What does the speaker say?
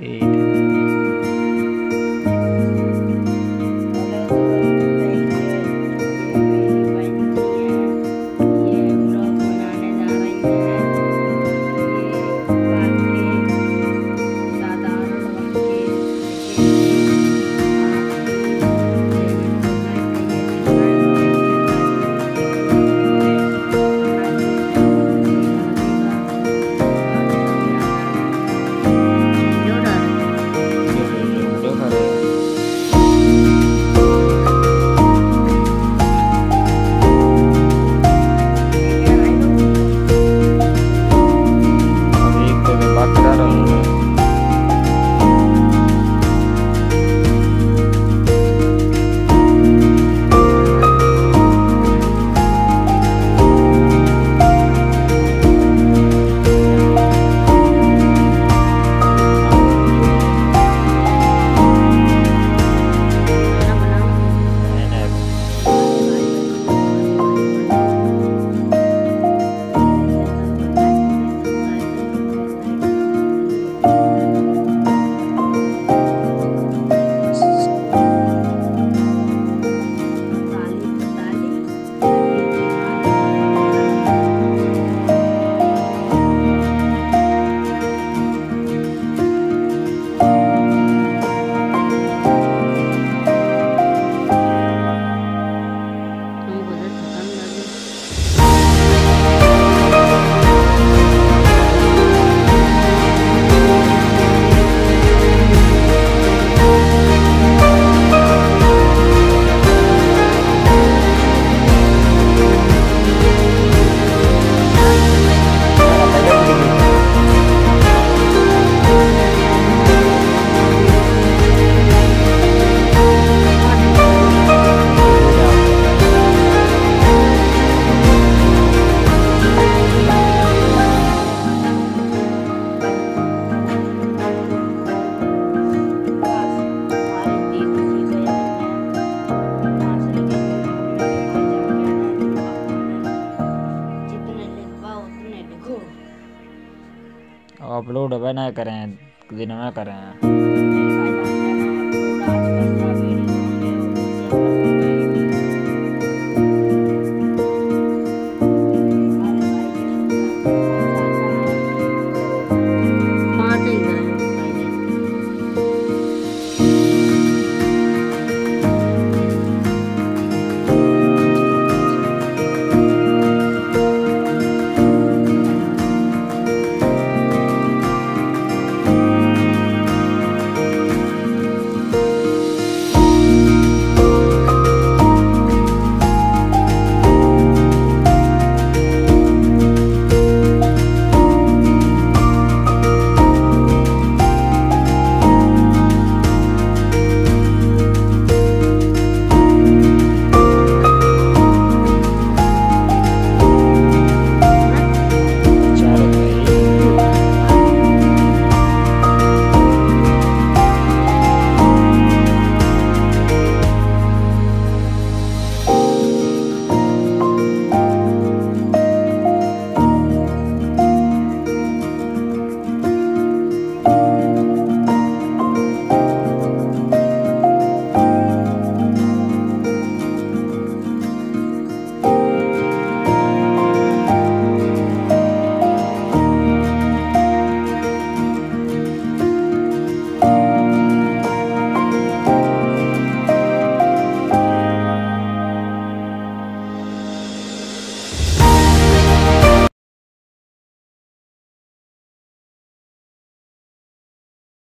eight. Upload अब ना करें दिन में करें।